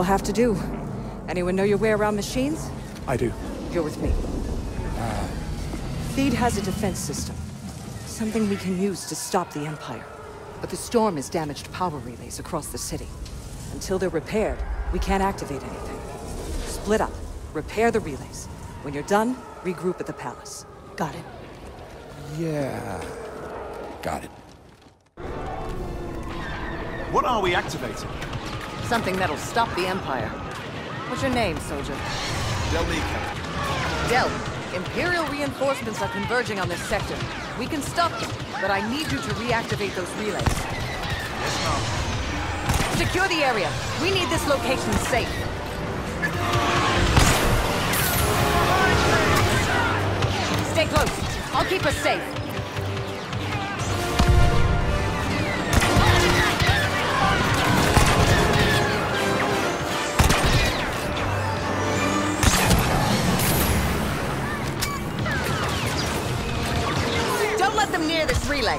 Guess we'll have to do. Anyone know your way around machines? I do. You're with me. Ah. Theed has a defense system. Something we can use to stop the Empire. But the storm has damaged power relays across the city. Until they're repaired, we can't activate anything. Split up. Repair the relays. When you're done, regroup at the palace. Got it? Yeah. Got it. What are we activating? Something that'll stop the Empire. What's your name, soldier? Del Meeko. Del, Imperial reinforcements are converging on this sector. We can stop them, but I need you to reactivate those relays. Yes, ma'am. Secure the area. We need this location safe. Stay close. I'll keep us safe. Don't let them near this relay.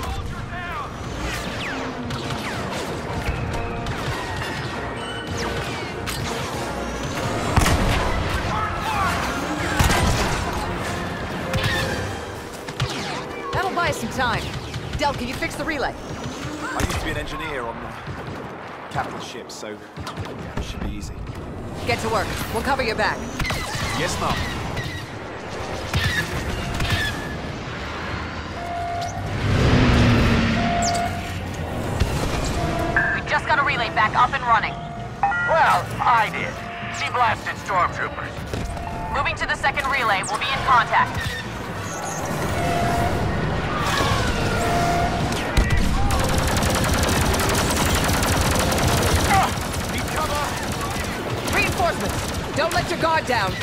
That'll buy us some time. Del, can you fix the relay? I used to be an engineer on capital ships, so it should be easy. Get to work. We'll cover your back. Yes, ma'am. Running. Well, I did. She blasted stormtroopers. Moving to the second relay, we'll be in contact. Need cover! Reinforcements! Don't let your guard down.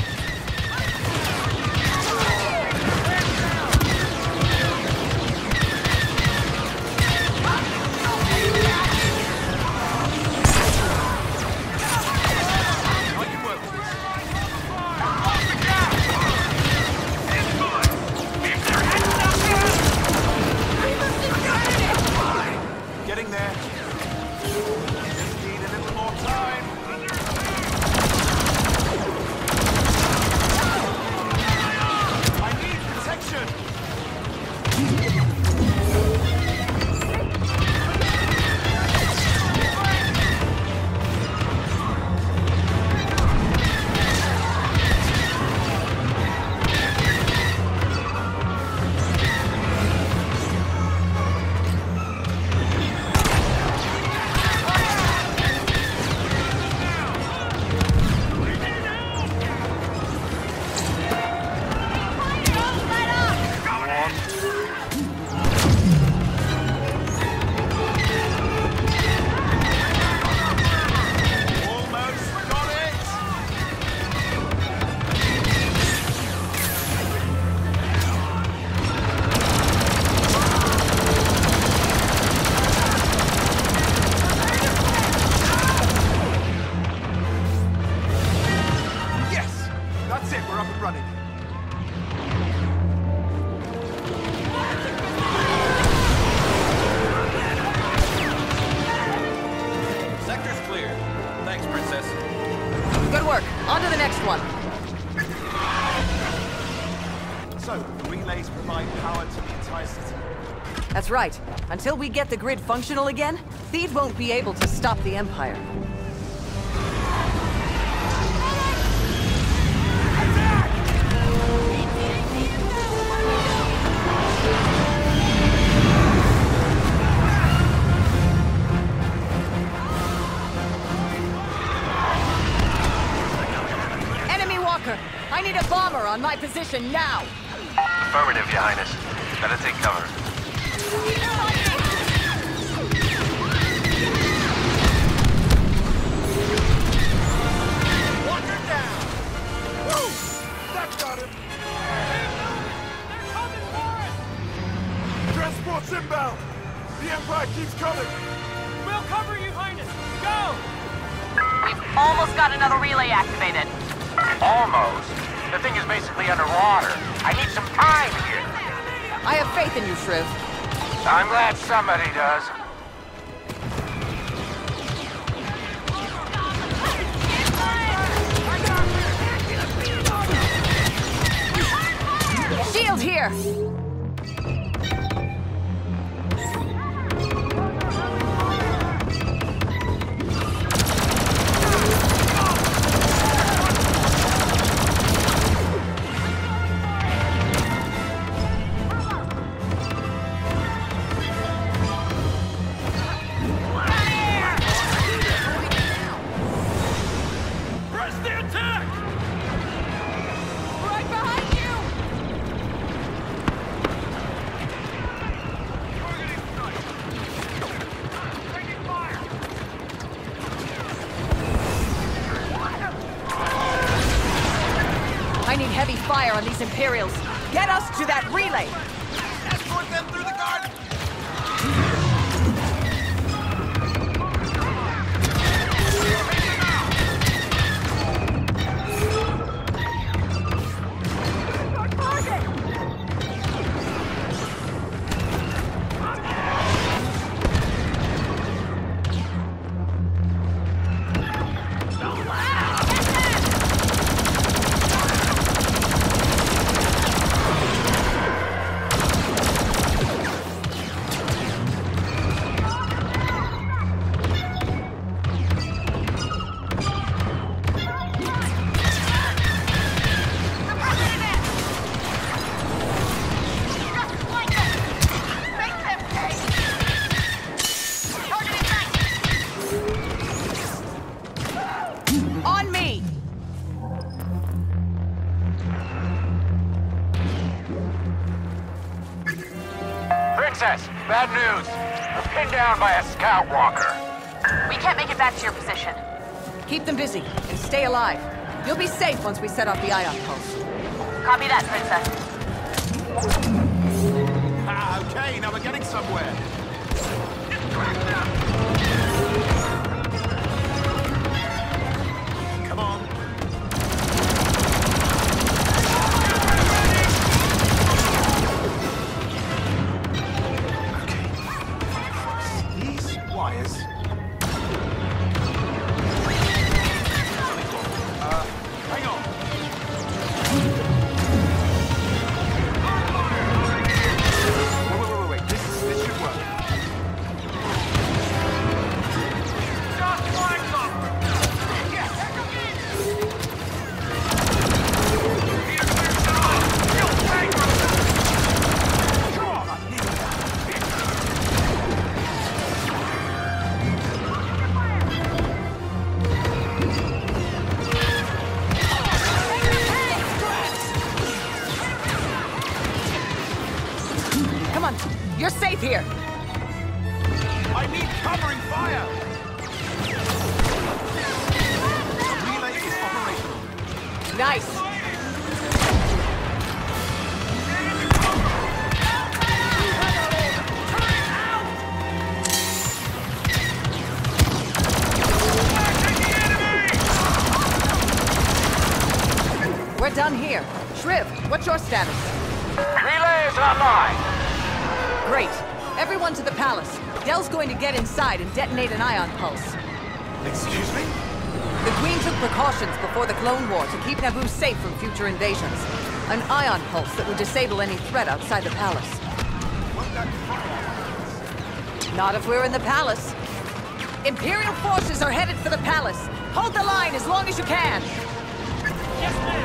Until we get the grid functional again, Theed won't be able to stop the Empire. Enemy walker! I need a bomber on my position now! Affirmative, Your Highness. covered! We'll cover you, Highness! Go! We've almost got another relay activated. Almost? The thing is basically underwater. I need some time here. I have faith in you, Shriv. I'm glad somebody does. Shield here! By a scout walker. We can't make it back to your position. Keep them busy and stay alive. You'll be safe once we set off the ion pulse. Copy that, Princess. Ah, okay, now we're getting somewhere. Nice. We're done here. Shriv, what's your status? Relay is online. Great. Everyone to the palace. Del's going to get inside and detonate an ion pulse. Excuse me? The Queen took precautions before the Clone War to keep Naboo safe from future invasions. An ion pulse that would disable any threat outside the palace. Not if we're in the palace. Imperial forces are headed for the palace. Hold the line as long as you can. Yes,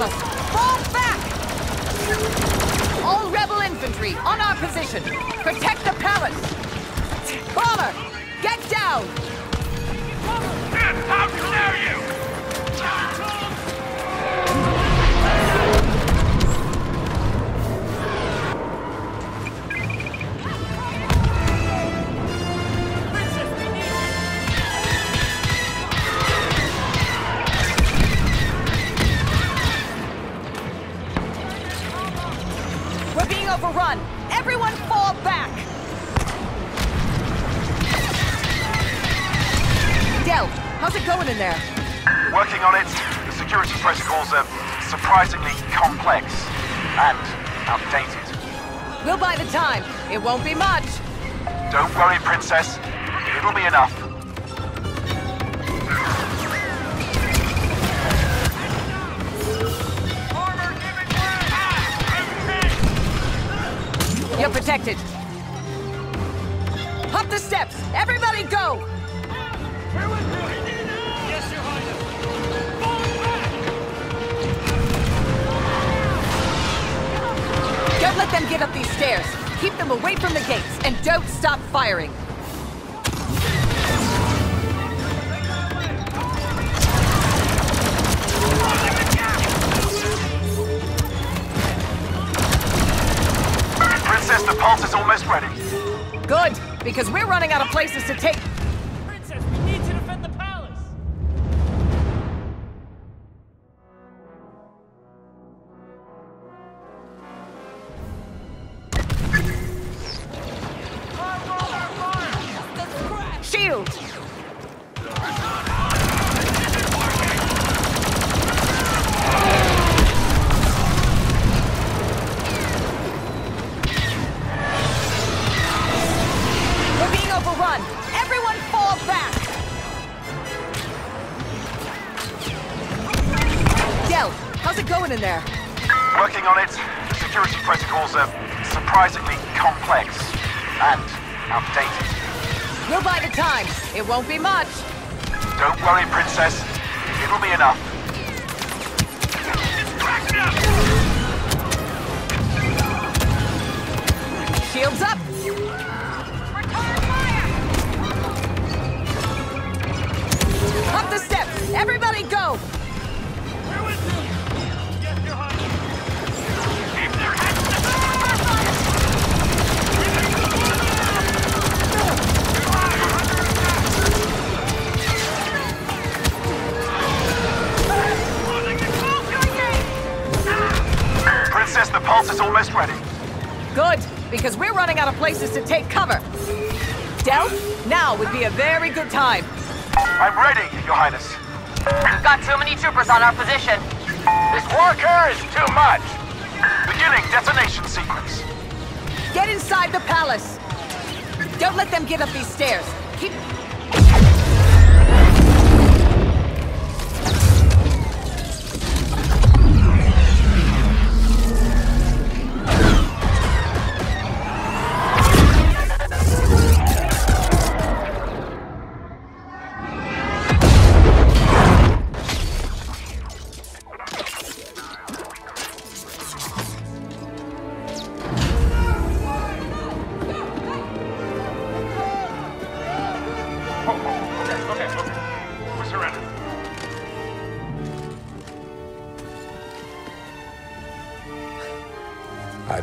of us! Fall back! All rebel infantry, on our position! Protect the palace! Bomber, get down! How dare you! There? Working on it. The security protocols are surprisingly complex and outdated. We'll buy the time. It won't be much. Don't worry, Princess. It'll be enough. Armor giving way! You're protected. Up the steps! Everybody go! Let them get up these stairs. Keep them away from the gates, and don't stop firing. Princess, the pulse is almost ready. Good, because we're running out of places to take. Shield!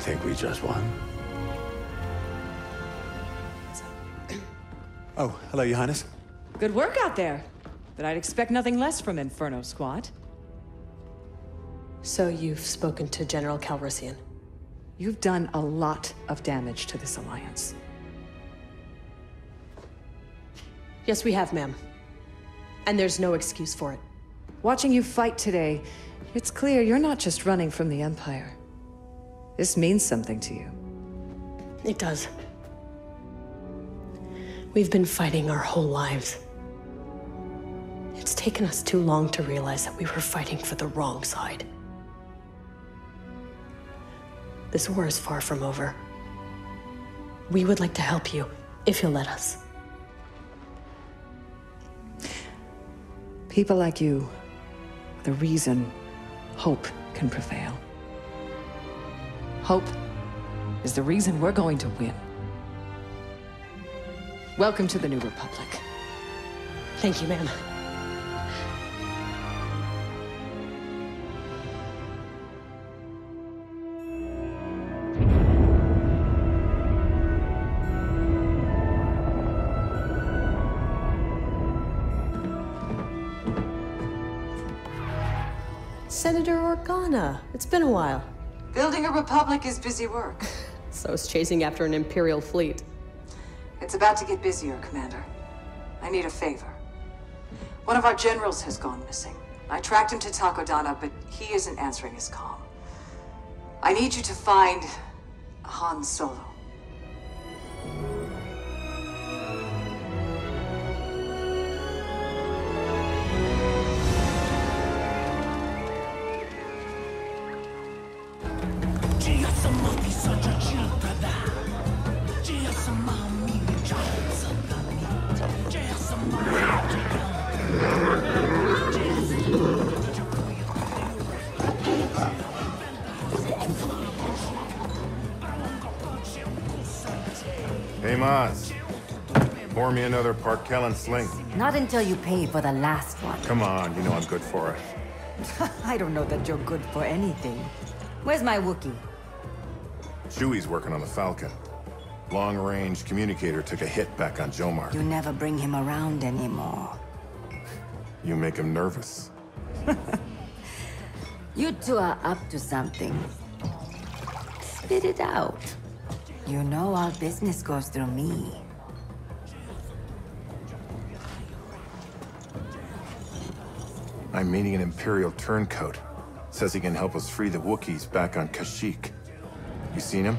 Think we just won. Oh, hello, Your Highness. Good work out there. But I'd expect nothing less from Inferno Squad. So you've spoken to General Calrissian. You've done a lot of damage to this alliance. Yes, we have, ma'am. And there's no excuse for it. Watching you fight today, it's clear you're not just running from the Empire. This means something to you. It does. We've been fighting our whole lives. It's taken us too long to realize that we were fighting for the wrong side. This war is far from over. We would like to help you, if you'll let us. People like you, are the reason hope can prevail. Hope is the reason we're going to win. Welcome to the New Republic. Thank you, ma'am. Senator Organa, it's been a while. Building a republic is busy work. So is chasing after an Imperial fleet. It's about to get busier, Commander. I need a favor. One of our generals has gone missing. I tracked him to Takodana, but he isn't answering his call. I need you to find Han Solo. Pour me another Park Kellen sling. Not until you pay for the last one. Come on, you know I'm good for it. I don't know that you're good for anything. Where's my Wookiee? Chewie's working on the Falcon. Long-range communicator took a hit back on Jomar. You never bring him around anymore. You make him nervous. You two are up to something. Spit it out. You know all business goes through me. I'm meeting an Imperial turncoat. Says he can help us free the Wookiees back on Kashyyyk. You seen him?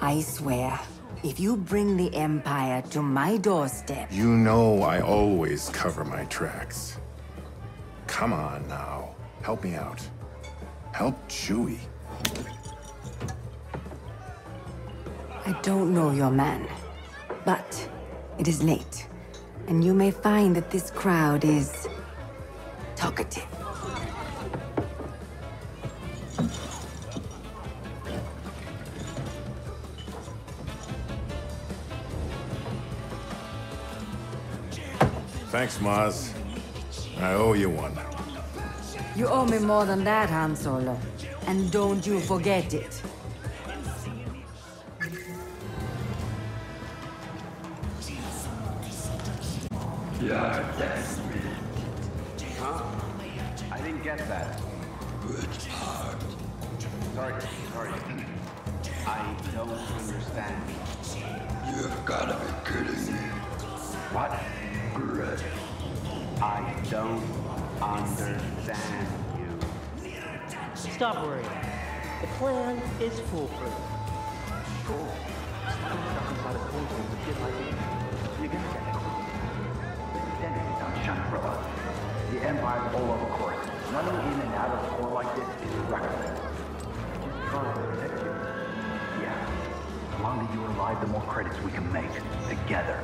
I swear, if you bring the Empire to my doorstep, You know I always cover my tracks. Come on now. Help me out. Help Chewie. I don't know your man. But it is late, and you may find that this crowd is talkative. Thanks, Maz. I owe you one. You owe me more than that, Han Solo. And don't you forget it. We can make. Together.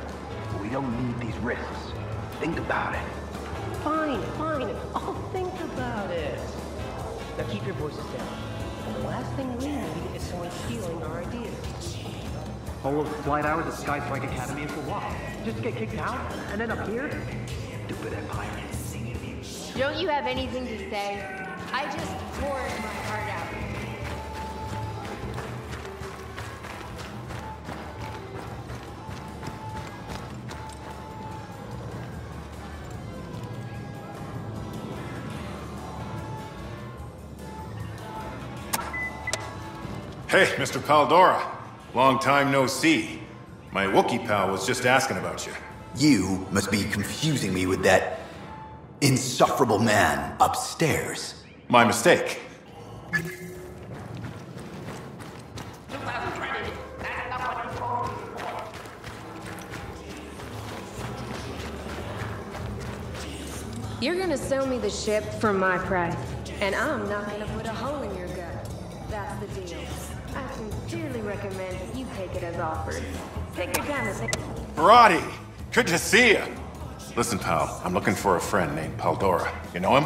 But we don't need these risks. Think about it. Fine, fine. I'll think about it. Now keep your voices down. And the last thing we need is someone stealing our ideas. Oh, Whole of flight hours at Sky Strike Academy and for what? Just get kicked out and end up here? Stupid Empire. Don't you have anything to say? I just poured my Hey, Mr. Paldora. Long time no see. My Wookiee pal was just asking about you. You must be confusing me with that insufferable man upstairs. My mistake. You're gonna sell me the ship for my price, and I'm not gonna put a hole in your gut. That's the deal. I sincerely recommend that you take it as offered. Take your time and think. Roddy, good to see you. Listen, pal, I'm looking for a friend named Paldora. You know him?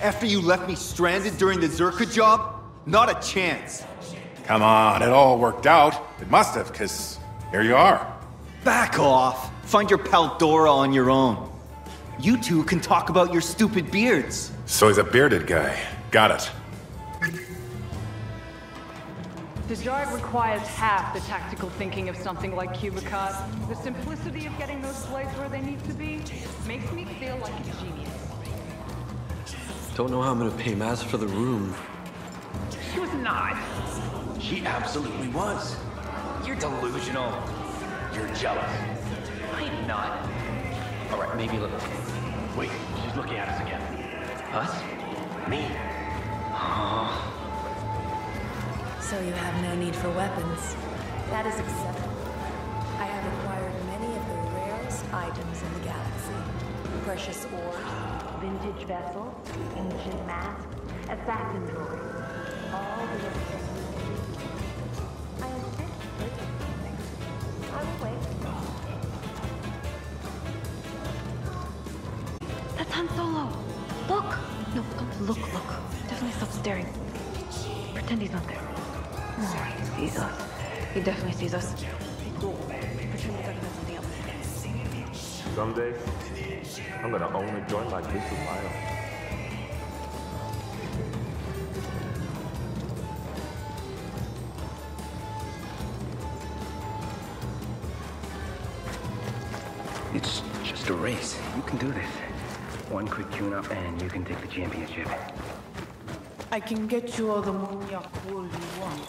After you left me stranded during the Zerka job? Not a chance. Come on, it all worked out. It must have, because here you are. Back off. Find your Paldora on your own. You two can talk about your stupid beards. So he's a bearded guy. Got it. The drive requires half the tactical thinking of something like Cubicot. The simplicity of getting those blades where they need to be makes me feel like a genius. Don't know how I'm gonna pay Maz for the room. She was not. She absolutely was. You're delusional. You're jealous. I'm not. All right, maybe look. Wait, she's looking at us again. Us? Me? Oh. So you have no need for weapons. That is acceptable. I have acquired many of the rarest items in the galaxy. Precious ores, vintage vessels, ancient masks, assassin droids. All the I these things. I will wait. That's Han Solo! Look! No, don't look, look. Definitely stop staring. Pretend he's not there. No, he sees us. He definitely sees us. Someday, I'm gonna own a joint like this with my own. It's just a race. You can do this. One quick tune-up and you can take the championship. I can get you all the Munyak wool you want,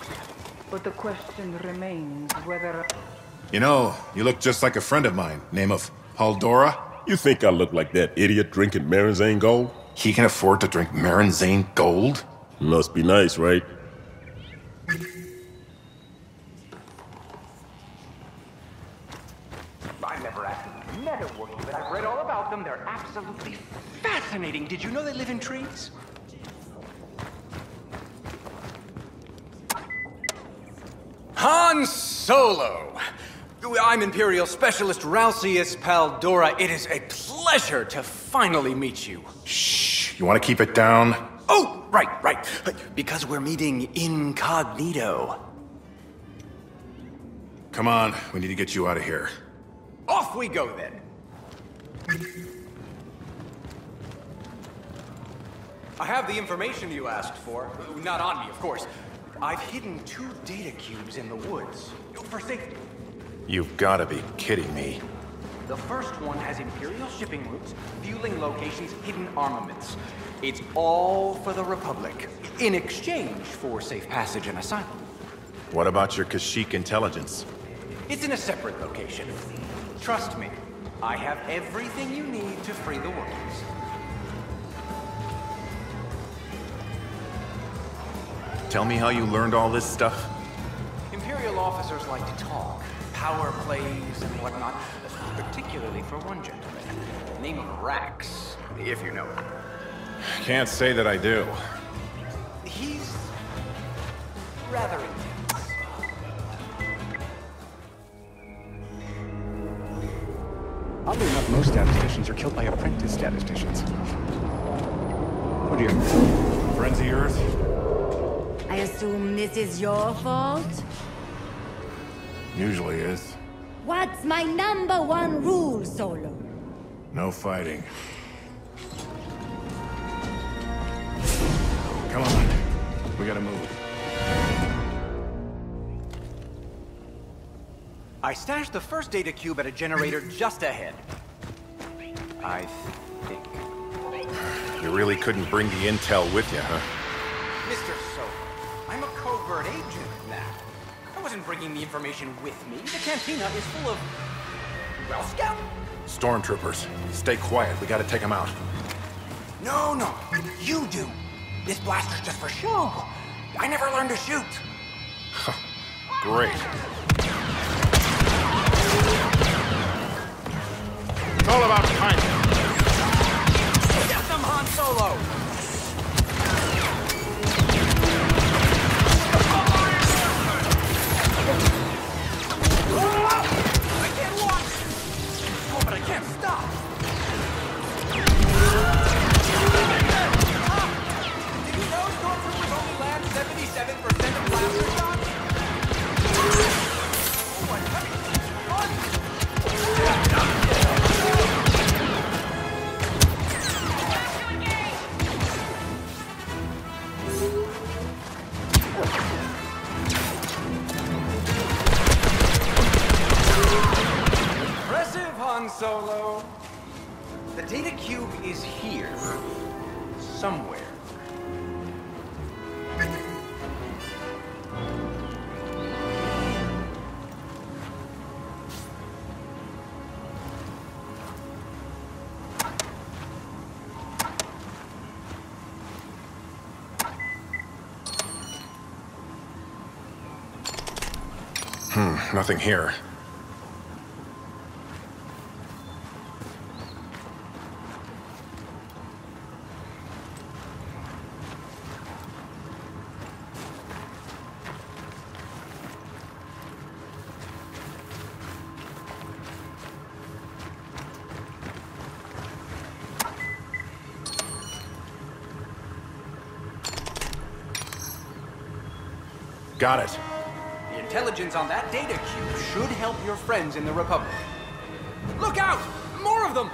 but the question remains whether... You know, you look just like a friend of mine, name of Paldora. You think I look like that idiot drinking Marinzane Gold? He can afford to drink Marinzane Gold? Must be nice, right? I've never actually met a Wookiee, but I've read all about them. They're absolutely fascinating. Did you know they live in trees? Han Solo! I'm Imperial Specialist Ralcius Paldora. It is a pleasure to finally meet you. Shh, you want to keep it down? Oh, right, right. Because we're meeting incognito. Come on, we need to get you out of here. Off we go then. I have the information you asked for. Not on me, of course. I've hidden two data cubes in the woods. For safety. You've got to be kidding me. The first one has Imperial shipping routes, fueling locations, hidden armaments. It's all for the Republic, in exchange for safe passage and asylum. What about your Kashyyyk intelligence? It's in a separate location. Trust me, I have everything you need to free the Wookiees. Tell me how you learned all this stuff? Imperial officers like to talk, power plays and whatnot, particularly for one gentleman. Name of Rax, if you know him. Can't say that I do. He's rather intense. Oddly enough, most statisticians are killed by apprentice statisticians. Oh dear. Frenzy Earth? I assume this is your fault? Usually is. What's my number one rule, Solo? No fighting. Come on. We gotta move. I stashed the first data cube at a generator just ahead. I think. You really couldn't bring the intel with you, huh? Covert agent now. I wasn't bringing the information with me. The cantina is full of... well, scout. Stormtroopers, stay quiet. We gotta take them out. No, no, you do. This blaster's just for show. I never learned to shoot. Great. It's all about timing. Get them, Han Solo! But I can't stop! Nothing here. Got it. The intelligence on that data cube should help your friends in the Republic. Look out! More of them!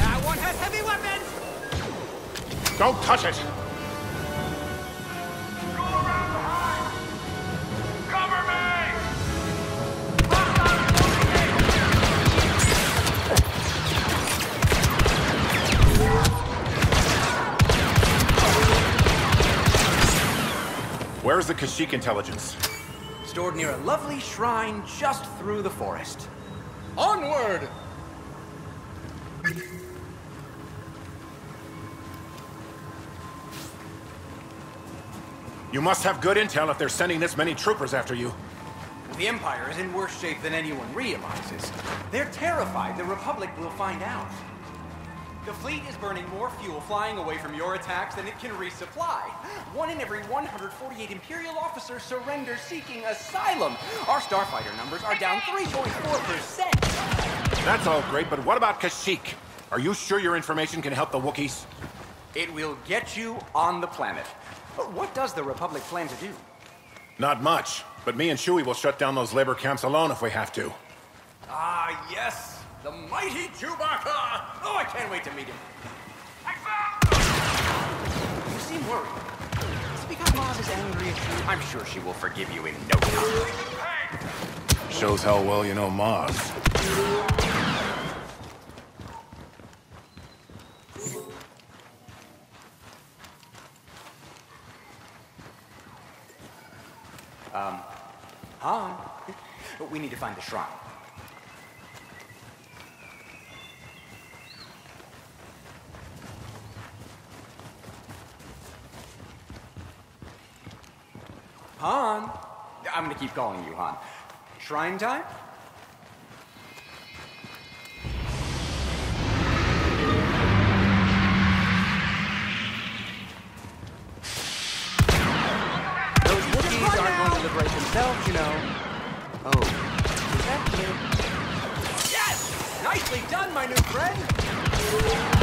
That one has heavy weapons! Don't touch it! Where's the Kashyyyk intelligence? Stored near a lovely shrine just through the forest. Onward! You must have good intel if they're sending this many troopers after you. The Empire is in worse shape than anyone realizes. They're terrified the Republic will find out. The fleet is burning more fuel flying away from your attacks than it can resupply. One in every 148 Imperial officers surrender seeking asylum. Our starfighter numbers are down 3.4%. That's all great, but what about Kashyyyk? Are you sure your information can help the Wookiees? It will get you on the planet. But what does the Republic plan to do? Not much, but me and Chewie will shut down those labor camps alone if we have to. Ah, yes! The mighty Chewbacca! Oh, I can't wait to meet him. You seem worried. Is it because Maz is angry at you? I'm sure she will forgive you in no time. Shows how well you know Maz. Um, Han, we need to find the shrine. Han! I'm gonna keep calling you Han. Shrine time? Those Wookiees aren't going to liberate themselves, you know. Oh, is that you? Yes! Nicely done, my new friend!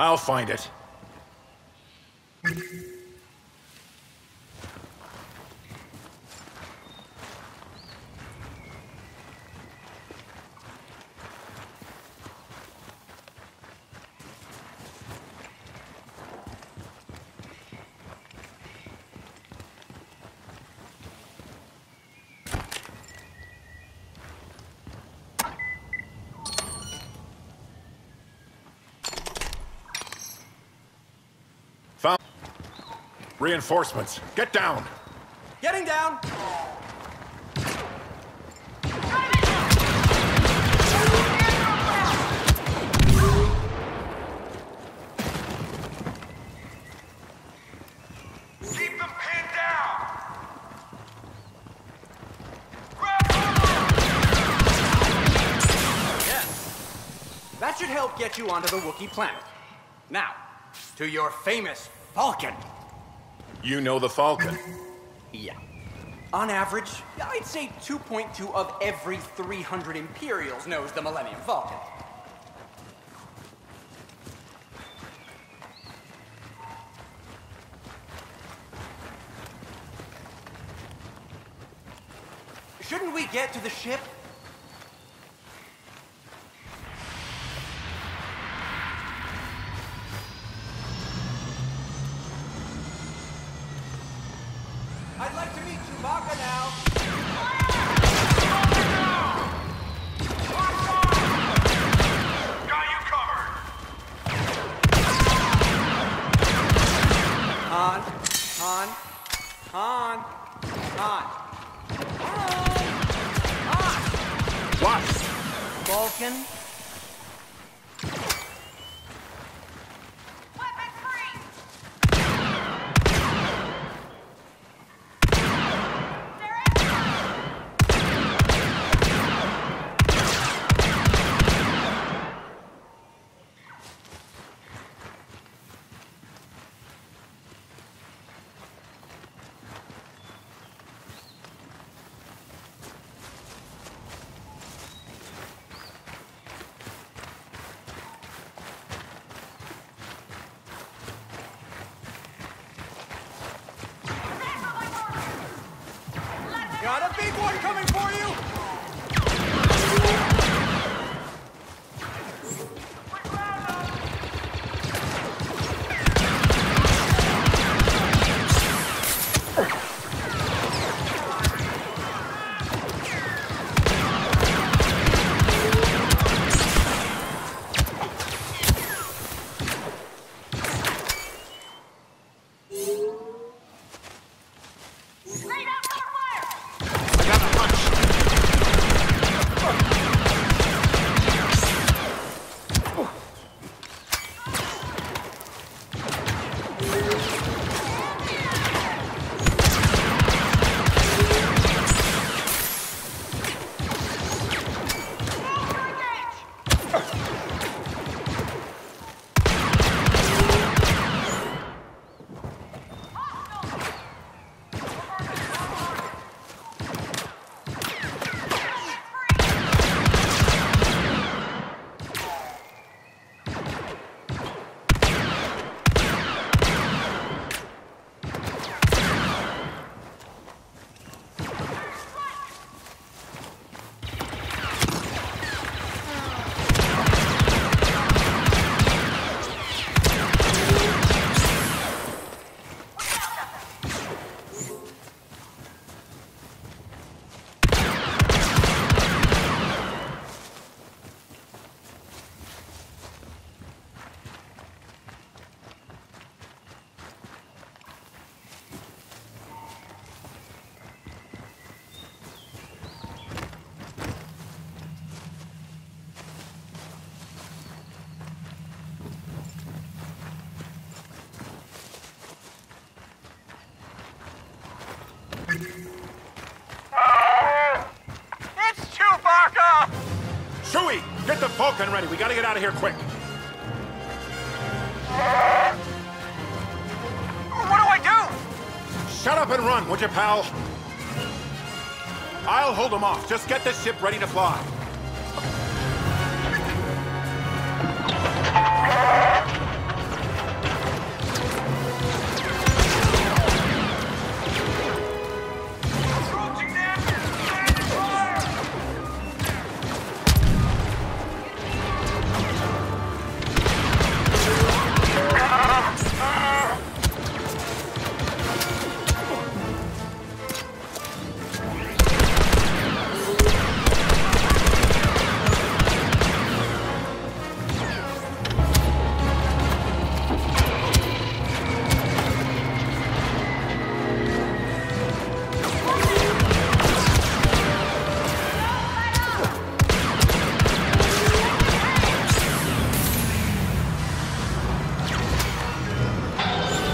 I'll find it. Reinforcements. Get down. Getting down! Keep them pinned down! Yes. That should help get you onto the Wookiee planet. Now, to your famous Falcon. You know the Falcon. Yeah. On average, I'd say 2.2 of every 300 Imperials knows the Millennium Falcon. Shouldn't we get to the ship? Of here quick. What do I do? Shut up and run, would you, pal? I'll hold them off. Just get this ship ready to fly.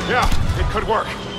Yeah, it could work.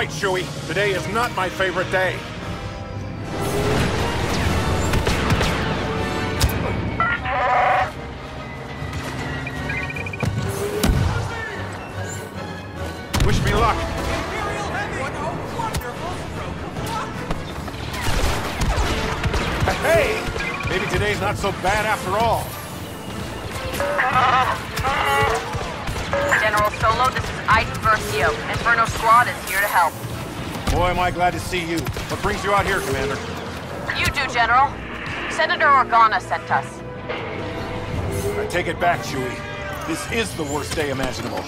Right, Chewie. Today is not my favorite day. Wish me luck. Hey! Maybe today's not so bad after all. General Solo, this is Iden Versio. Inferno Squad is here to help. Boy, am I glad to see you. What brings you out here, Commander? You do, General. Senator Organa sent us. I take it back, Chewie. This is the worst day imaginable.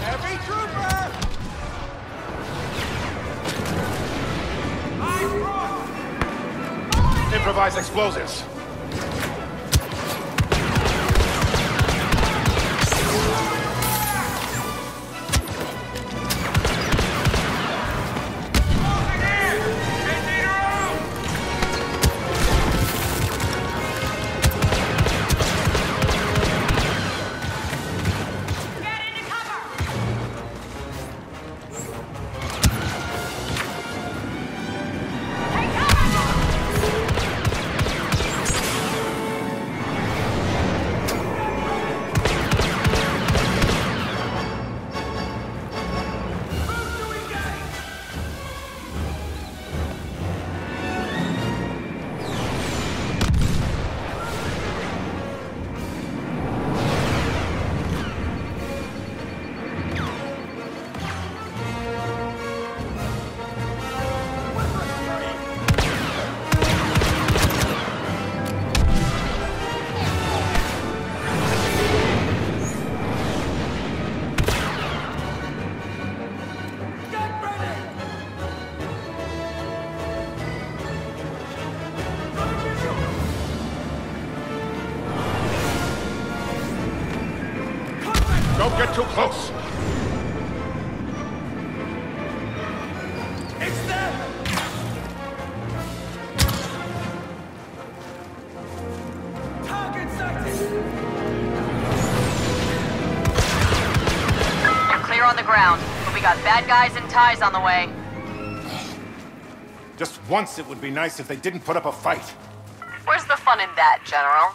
Heavy trooper! Improvise explosives. Too close. It's them! Target sighted! Clear on the ground, but we got bad guys and ties on the way. Just once it would be nice if they didn't put up a fight. Where's the fun in that, General?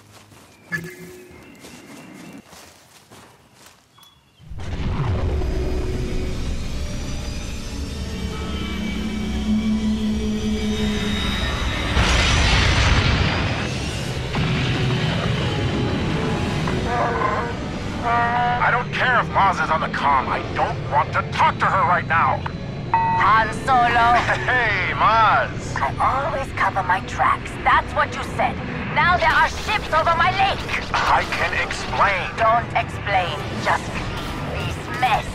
That's what you said. Now there are ships over my lake. I can explain. Don't explain. Just this mess.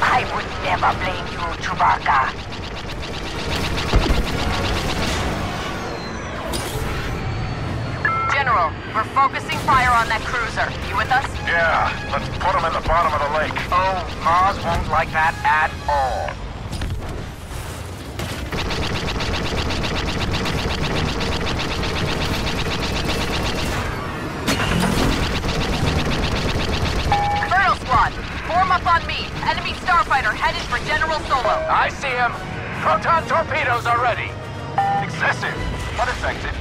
I would never blame you, Chewbacca. General, we're focusing fire on that cruiser. You with us? Yeah, let's put him in the bottom of the lake. Oh, Maz won't like that at all. Inferno Squad, form up on me. Enemy starfighter headed for General Solo. I see him. Proton torpedoes are ready. Excessive, but effective.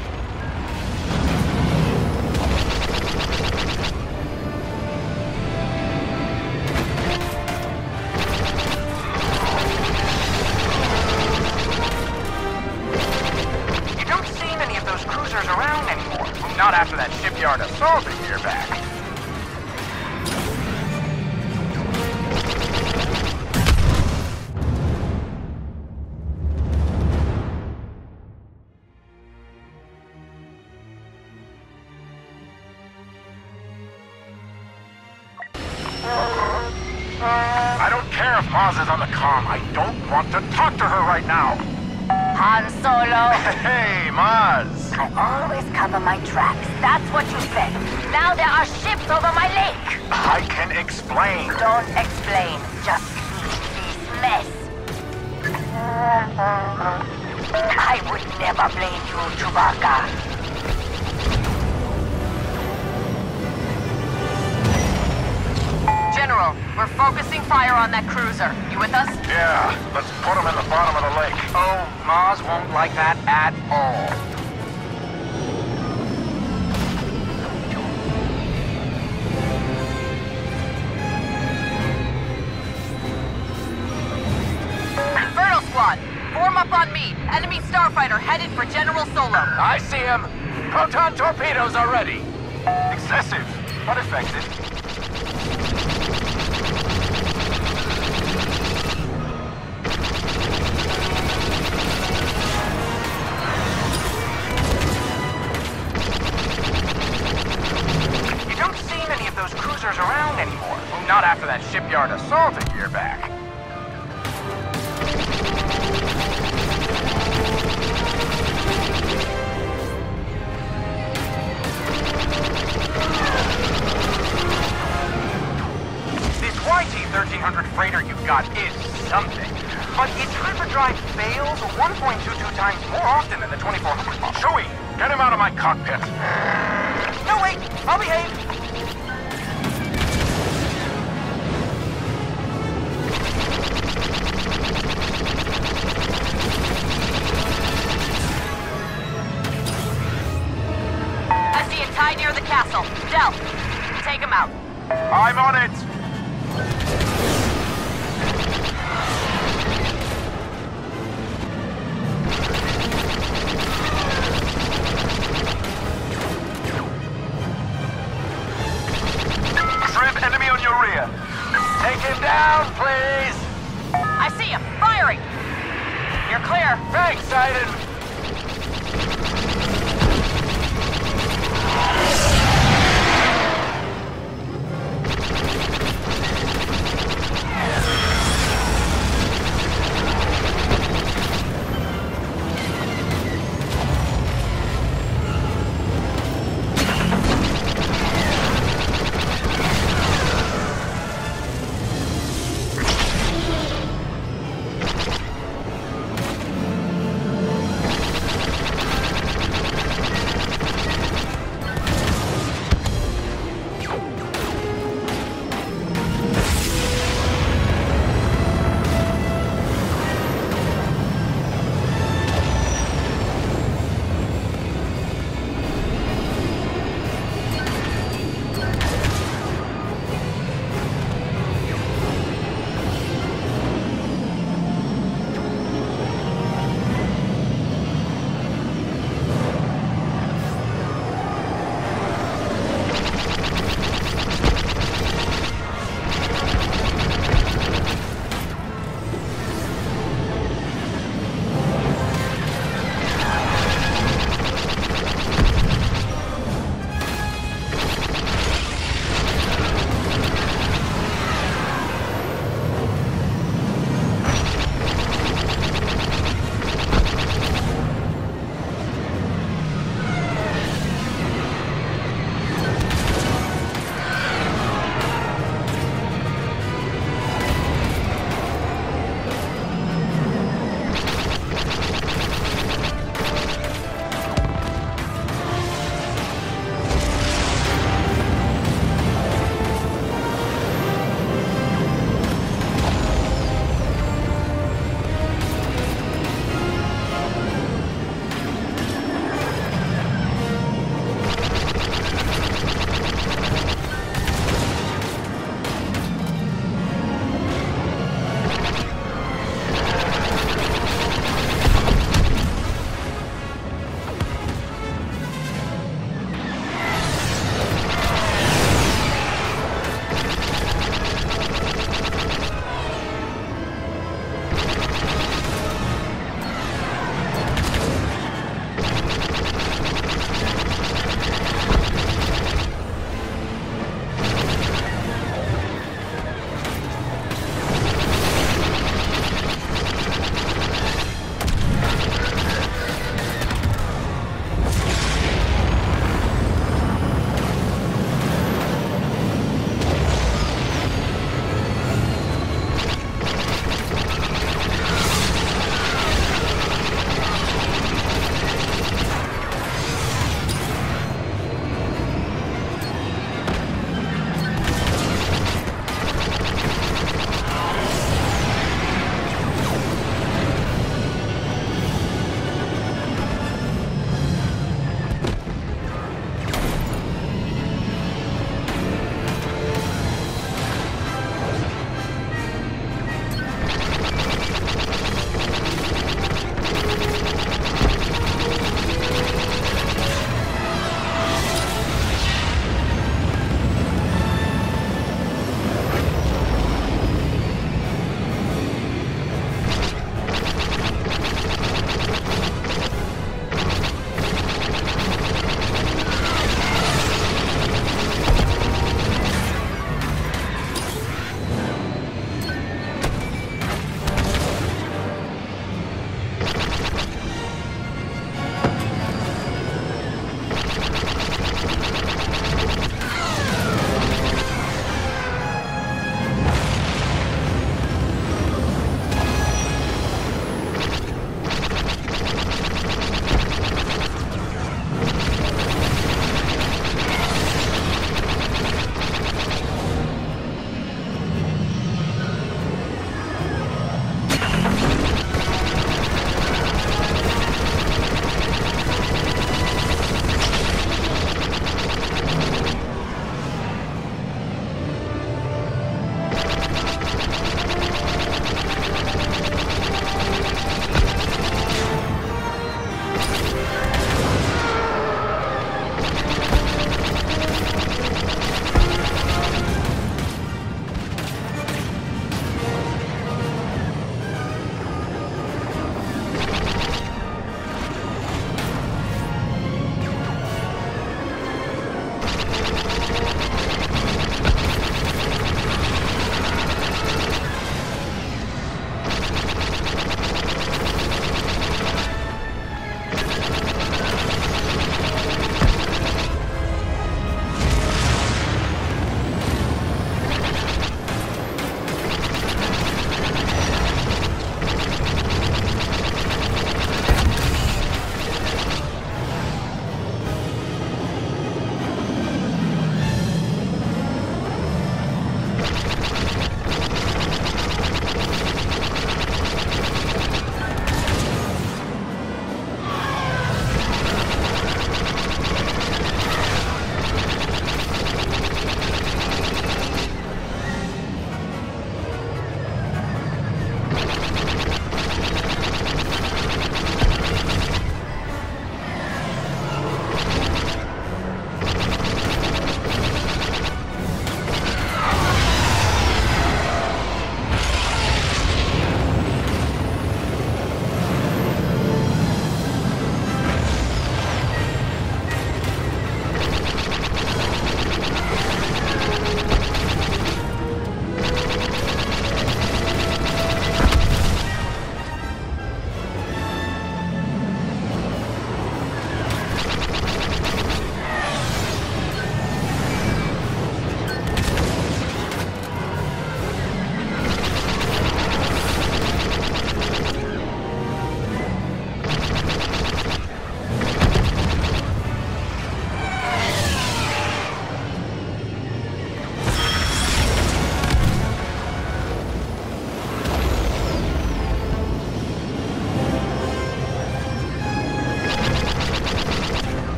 You don't see many of those cruisers around anymore. Not after that shipyard assault General, we're focusing fire on that cruiser. You with us? Yeah, let's put him in the bottom of the lake. Oh, Maz won't like that at all. Inferno Squad, form up on me. Enemy starfighter headed for General Solo. I see him. Proton torpedoes are ready. Excessive, but effective. Shipyard assault a year back. Thanks,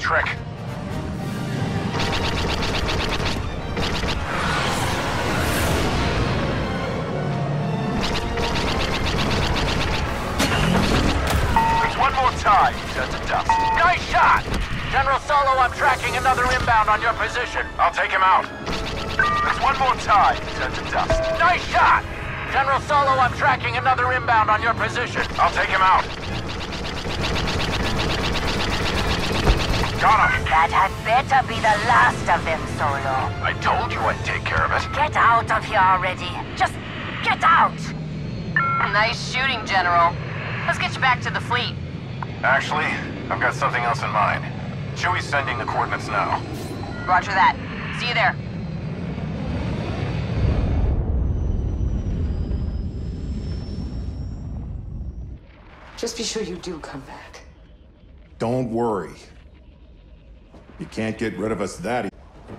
trick. I told you I'd take care of it. Get out of here already. Just get out! Nice shooting, General. Let's get you back to the fleet. Actually, I've got something else in mind. Chewie's sending the coordinates now. Roger that. See you there. Just be sure you do come back. Don't worry. You can't get rid of us that easy.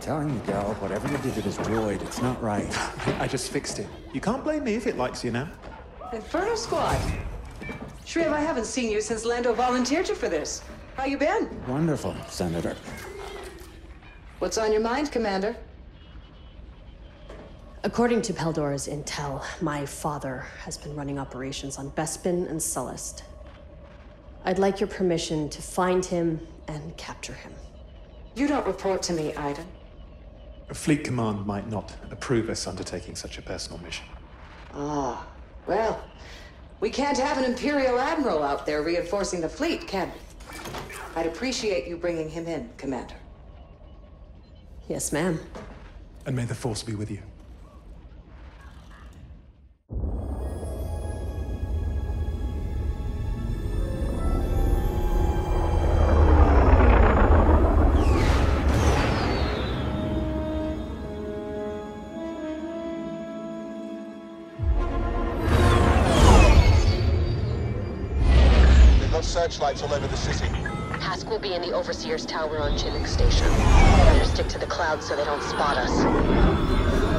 I'm telling you, Del, whatever you did to this droid, it's not right. I just fixed it. You can't blame me if it likes you now. Inferno Squad. Shriv, I haven't seen you since Lando volunteered you for this. How you been? Wonderful, Senator. What's on your mind, Commander? According to Paldora's intel, my father has been running operations on Bespin and Sullust. I'd like your permission to find him and capture him. You don't report to me, Iden. Fleet Command might not approve us undertaking such a personal mission. Ah, well, we can't have an Imperial Admiral out there reinforcing the fleet, can we? I'd appreciate you bringing him in, Commander. Yes, ma'am. And may the Force be with you. Searchlights all over the city. Task will be in the Overseer's Tower on Chinook Station. Better stick to the clouds so they don't spot us.